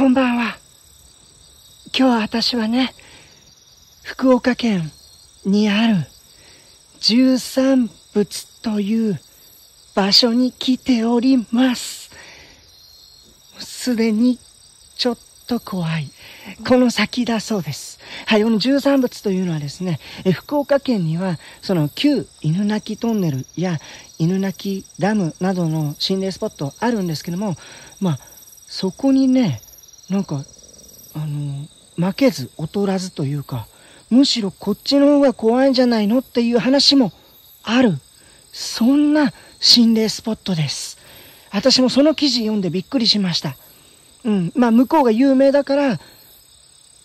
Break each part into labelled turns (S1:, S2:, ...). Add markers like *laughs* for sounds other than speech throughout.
S1: こんばんは。今日私はね、福岡県にある十三仏という場所に来ております。すでにちょっと怖い。この先だそうです。はい、この十三仏というのはですね、福岡県には、その旧犬鳴トンネルや犬鳴ダムなどの心霊スポットあるんですけども、まあ、そこにね、なんか、あの、負けず劣らずというか、むしろこっちの方が怖いんじゃないのっていう話もある。そんな心霊スポットです。私もその記事読んでびっくりしました。うん。まあ向こうが有名だから、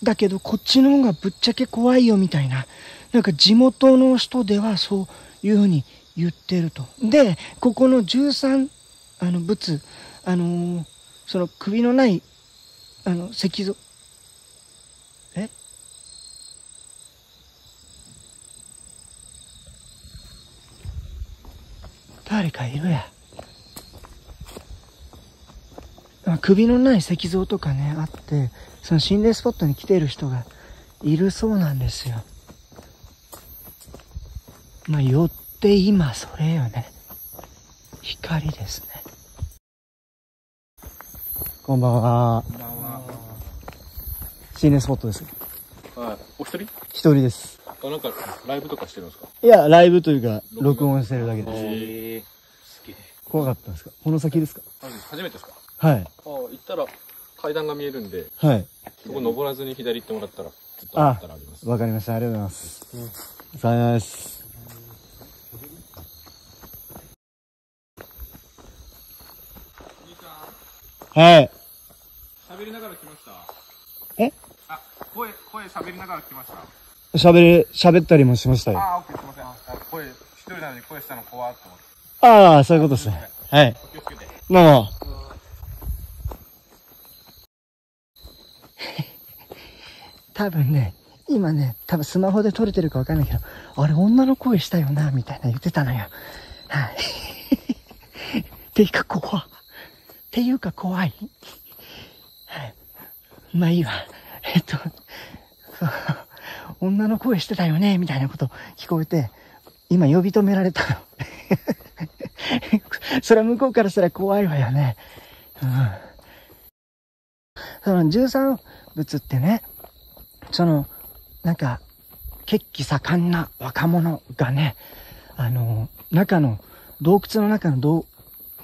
S1: だけどこっちの方がぶっちゃけ怖いよみたいな。なんか地元の人ではそういうふうに言ってると。で、ここの13、あの、仏、あのー、その首のない、あの、石像、え？誰かいるや。首のない石像とかね、あって、その心霊スポットに来ている人がいるそうなんですよ。まあ、よって今それよね。光ですね。
S2: こんばんは。心霊スポットです。
S3: はい。お一人？
S2: 一人です。
S3: あ、なんか、ライブとかしてるんですか？
S2: いや、ライブというか、録音してるだけです。へえ。好き。怖かったんですか？この先ですか？
S3: 初めてですか？
S2: はい。あ
S3: 行ったら階段が見えるんで、
S2: はい。
S3: そこ登らずに左行ってもらったら、ずっとあったらあります。
S2: わかりました。ありがとうございます。うん。さよならです。はい。
S3: 喋りながら来ました。
S2: え？
S3: あ、声、声喋りながら来ました。
S2: 喋れ、喋ったりもしましたよ。
S3: あ、オッケー、すいません。あ声、一人なのに声したの怖っと思って。
S2: ああ、そういうことですね。はい。気をつけて。どうも。*laughs*
S1: 多分ね、今ね、多分スマホで撮れてるかわかんないけど、あれ女の声したよな、みたいな言ってたのよ。はい。っていうか怖っていうか怖い。まあいいわ。えっと、*laughs* 女の声してたよね、みたいなこと聞こえて、今呼び止められたの。*laughs* それは向こうからしたら怖いわよね。うん。その13仏ってね、その、なんか、血気盛んな若者がね、あの、中の、洞窟の中のど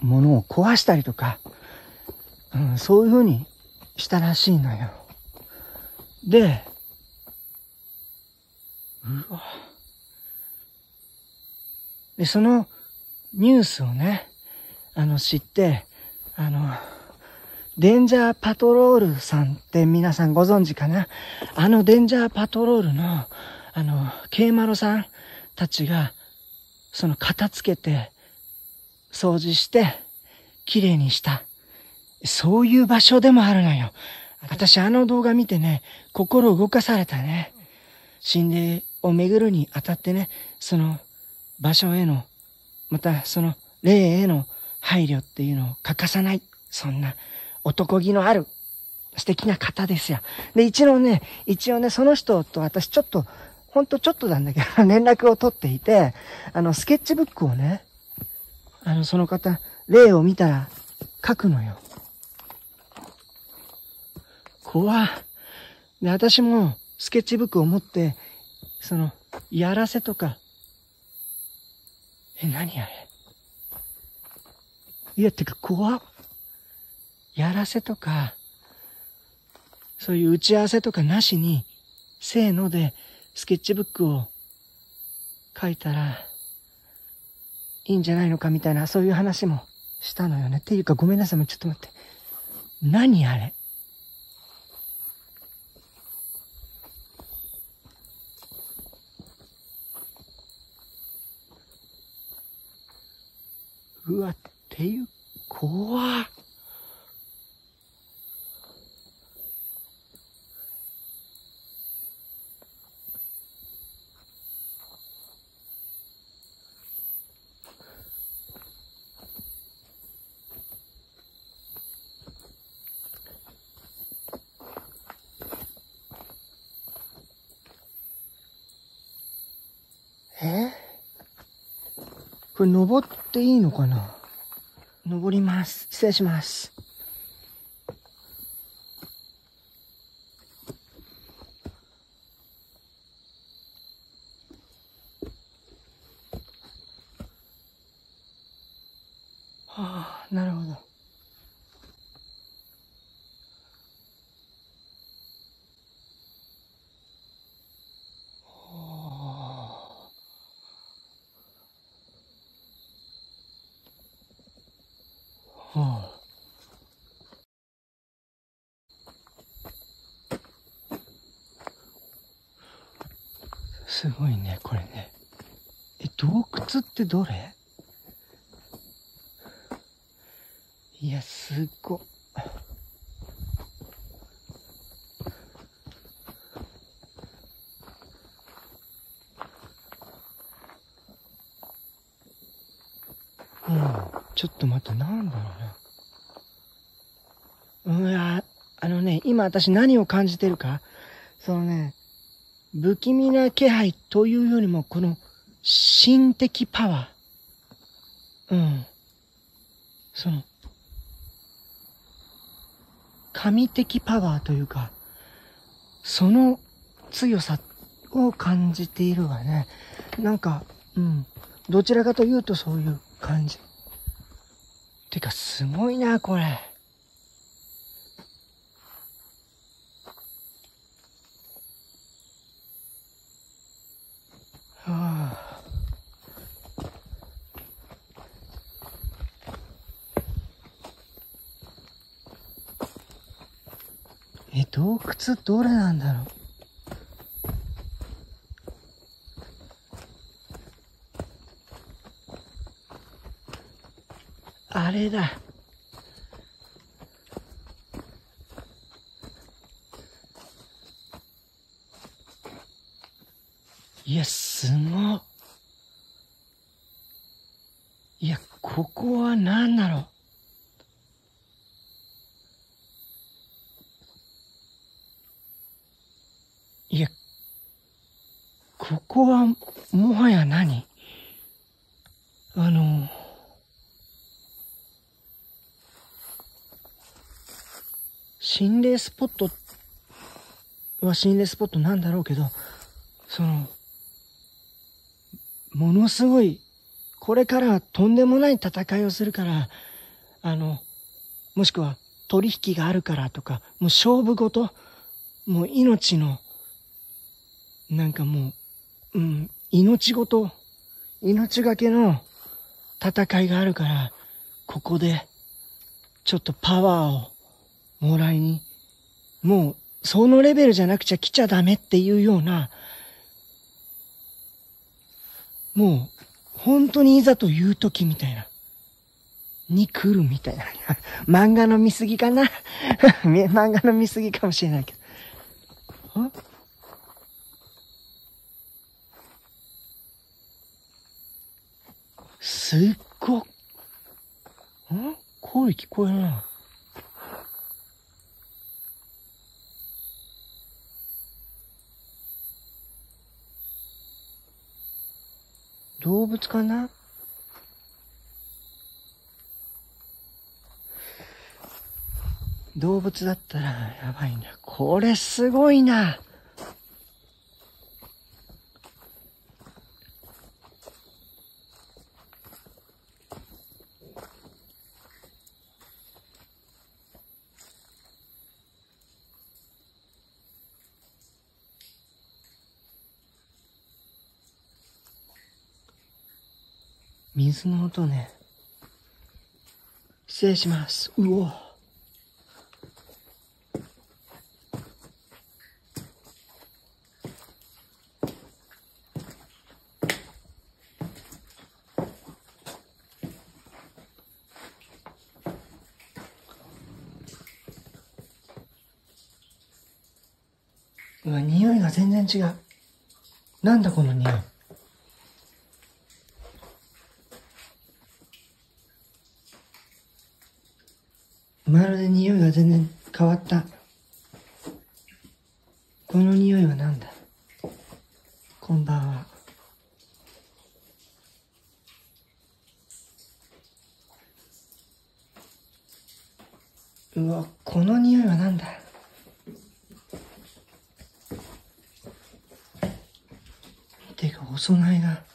S1: ものを壊したりとか、うん、そういう風にしたらしいのよ。で、うわ。で、そのニュースをね、あの、知って、あの、デンジャーパトロールさんって皆さんご存知かな？あのデンジャーパトロールの、あの、ケイマロさんたちが、その片付けて、掃除して、綺麗にした。そういう場所でもあるのよ。私あの動画見てね、心動かされたね。心霊を巡るにあたってね、その場所への、またその霊への配慮っていうのを欠かさない。そんな男気のある素敵な方ですよ。で、一応ね、一応ね、その人と私ちょっと、ほんとちょっとなんだけど、*laughs* 連絡を取っていて、あの、スケッチブックをね、あの、その方、例を見たら書くのよ。怖で、私もスケッチブックを持って、その、やらせとか、え、何あれ？いや、てか怖っ。やらせとか、そういう打ち合わせとかなしに、せーのでスケッチブックを書いたら、いいんじゃないのかみたいな、そういう話もしたのよね。っていうか、ごめんなさい、もうちょっと待って。何あれ？うわ、っていう、怖っ。これ登っていいのかな？登ります。失礼します。はあ、なるほど。はあ。すごいね、これね。え、洞窟ってどれ？いや、すっご。うん、ちょっと待って、なんだろうね。うん、ああのね、今私何を感じてるか、そのね、不気味な気配というよりも、この、心的パワー。うん。その、神的パワーというか、その強さを感じているわね。なんか、うん。どちらかというとそういう感じ。てか、すごいな、これ。はあ。え、洞窟どれなんだろう？あれだ。いや、すごっ。いや、ここは何だろう。いや、ここは、もはや何？あの、心霊スポットは心霊スポットなんだろうけど、その、ものすごい、これからはとんでもない戦いをするから、あの、もしくは取引があるからとか、もう勝負ごと、もう命の、なんかもう、うん、命ごと、命がけの戦いがあるから、ここで、ちょっとパワーをもらいに、もう、そのレベルじゃなくちゃ来ちゃダメっていうような、もう、本当にいざという時みたいな、に来るみたいな。*laughs* 漫画の見過ぎかな *laughs* 漫画の見過ぎかもしれないけど。んすっごっ。ん声聞こえるな。動物かな？動物だったらやばいな。これすごいな。水の音ね。失礼します。うお。うわ、匂いが全然違う。なんだこの匂い。全然変わった。この匂いは何だ？こんばんは。うわ、この匂いは何だ？てか、お供えが。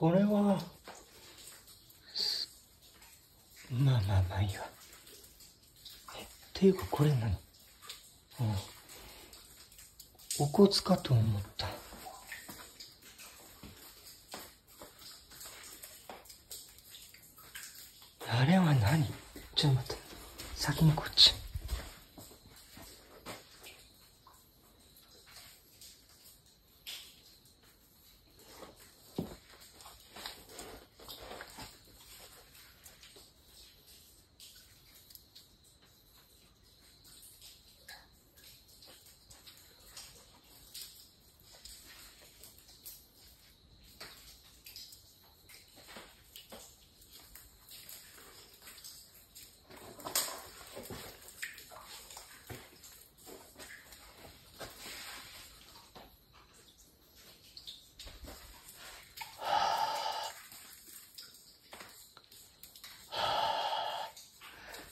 S1: これは、まあまあまあいいわ。っていうかこれ何？お骨かと思った。あれは何？ちょっと待って。先にこっち。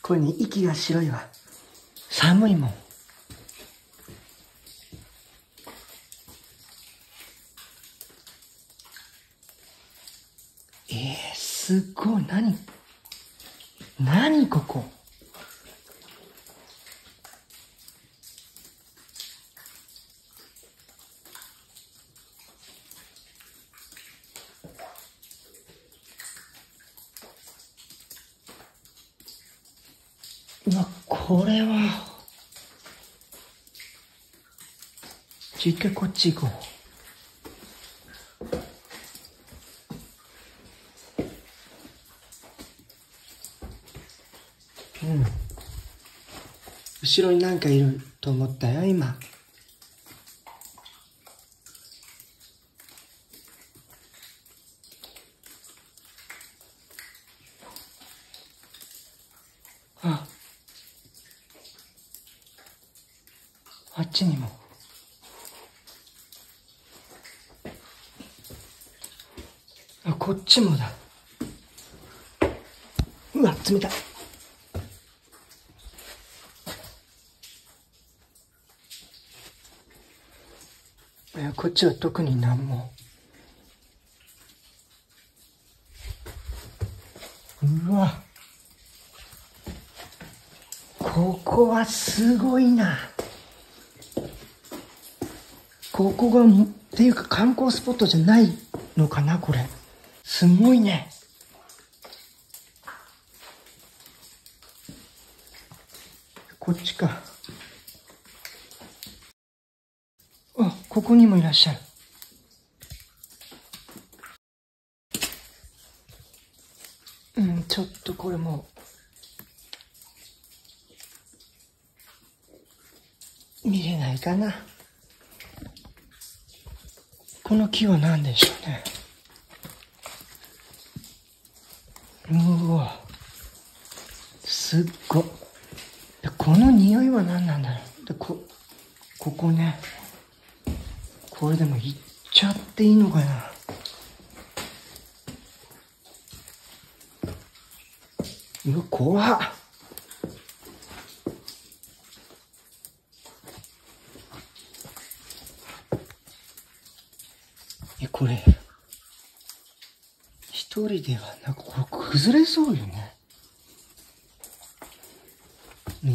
S1: これね、息が白いわ。寒いもん。えー、すっごい。何？何ここうわ、これは。一回こっち行こう。うん。後ろになんかいると思ったよ、今。あ。あっちにも。あ、こっちもだ。うわ、冷たい。こっちは特になんも。うわ。ここはすごいな。ここが、っていうか観光スポットじゃないのかな、これ。すごいね。こっちか。あ、ここにもいらっしゃる。うん、ちょっとこれも、見れないかな。この木は何でしょうね。うわ。すっご。でこの匂いは何なんだろう。でこ、ここね。これでも行っちゃっていいのかな。うわ、怖っ。え、これ、一人では、なんかこれ崩れそうよね。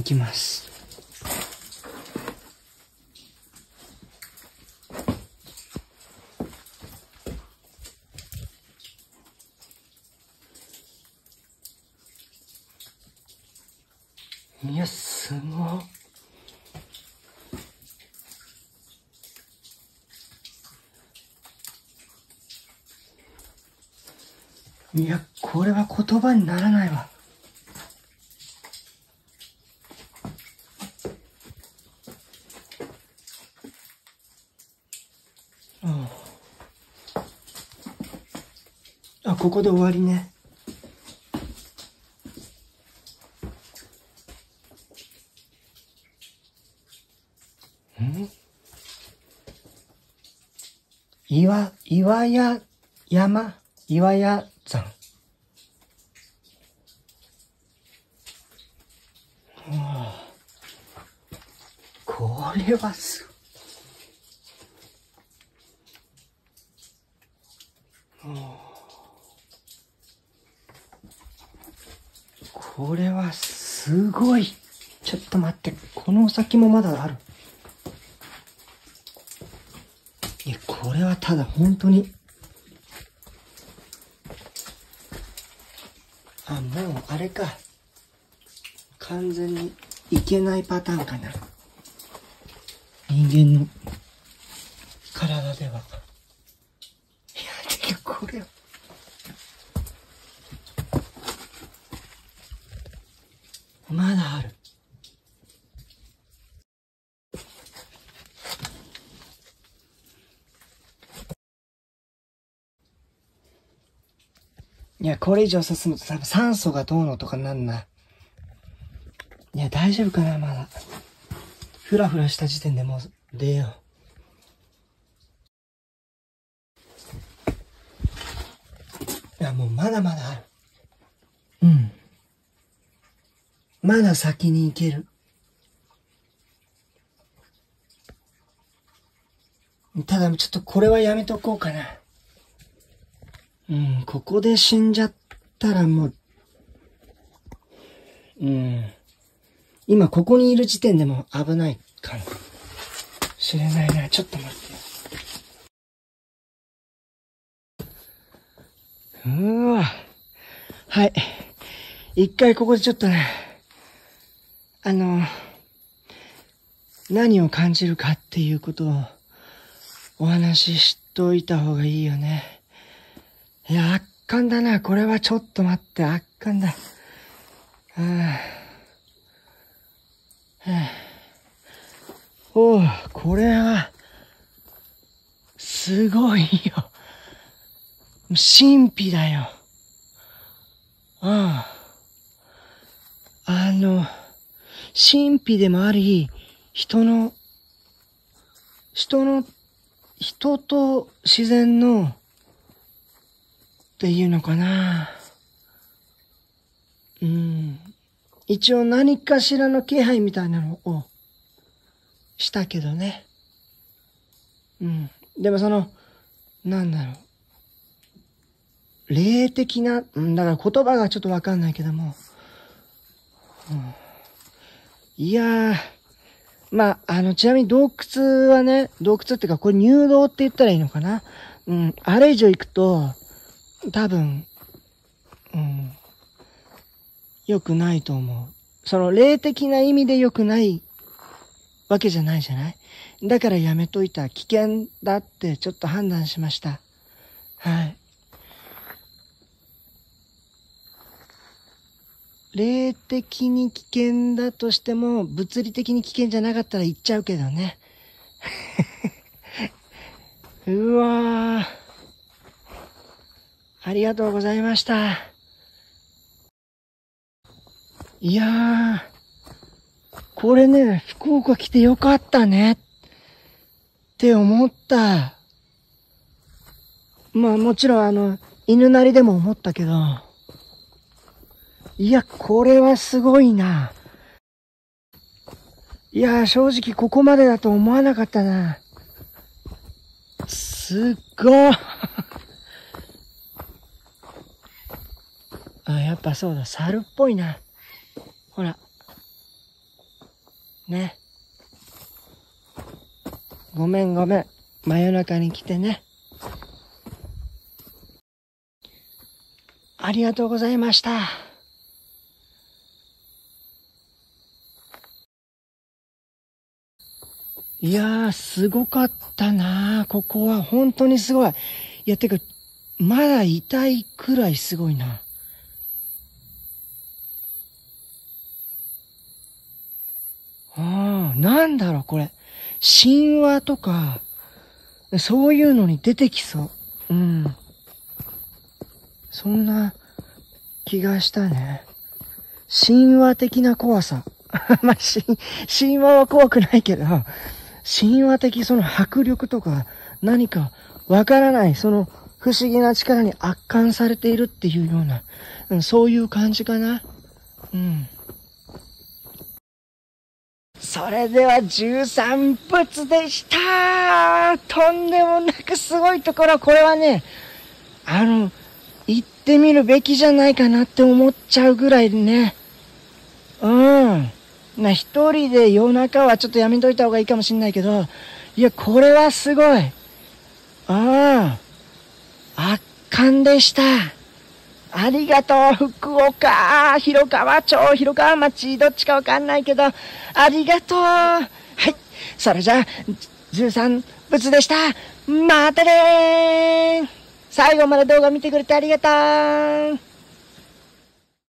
S1: 行きます。いや、すごい。いや、これは言葉にならないわ。ここで終わりね。ん？岩、岩屋山岩屋山。はあこれはすごいこれはすごい。ちょっと待って、このお先もまだある。いや、これはただ本当に。あ、もうあれか。完全にいけないパターンかな。人間の体では。いや、てかこれは。まだある。いや、これ以上進むと多分酸素がどうのとかなんな。いや、大丈夫かな、まだ。ふらふらした時点でもう出よう。いや、もうまだまだある。うん。まだ先に行ける。ただ、ちょっとこれはやめとこうかな。うん、ここで死んじゃったらもう、うん。今ここにいる時点でも危ないかもしれないな。ちょっと待って。うーわ。はい。一回ここでちょっとね、あの、何を感じるかっていうことをお話ししといた方がいいよね。いや、圧巻だな。これはちょっと待って、圧巻だ。ああ。はあ、おう、これは、すごいよ。神秘だよ。ああ。あの、神秘でもあり、人の、人の、人と自然の、っていうのかな。うん。一応何かしらの気配みたいなのをしたけどね。うん。でもその、なんだろう。霊的な、だから言葉がちょっとわかんないけども。うんいやー、まあ、あの、ちなみに洞窟はね、洞窟っていうか、これ入道って言ったらいいのかな？うん、あれ以上行くと、多分、うん、良くないと思う。その霊的な意味で良くないわけじゃないじゃない？だからやめといた。危険だってちょっと判断しました。はい。霊的に危険だとしても、物理的に危険じゃなかったら行っちゃうけどね。*laughs* うわー。ありがとうございました。いやー、これね、福岡来てよかったね。って思った。まあもちろんあの、犬なりでも思ったけど。いや、これはすごいな。いや、正直ここまでだと思わなかったな。すっご。*laughs* あ、やっぱそうだ、猿っぽいな。ほら。ね。ごめんごめん。真夜中に来てね。ありがとうございました。いやー、すごかったなーここは本当にすごい。いや、てか、まだ痛いくらいすごいな。ああ、なんだろう、これ。神話とか、そういうのに出てきそう。うん。そんな気がしたね。神話的な怖さ。*laughs* まあ、神話は怖くないけど、神話的その迫力とか何かわからないその不思議な力に圧巻されているっていうような、うん、そういう感じかな。うん。それでは13仏でしたとんでもなくすごいところ、これはね、あの、行ってみるべきじゃないかなって思っちゃうぐらいね。うん。まあ一人で夜中はちょっとやめといた方がいいかもしんないけど、いや、これはすごい。ああ。圧巻でした。ありがとう、福岡、広川町、広川町、どっちかわかんないけど、ありがとう。はい。それじゃあ、13仏でした。またねー。最後まで動画見てくれてありがとう。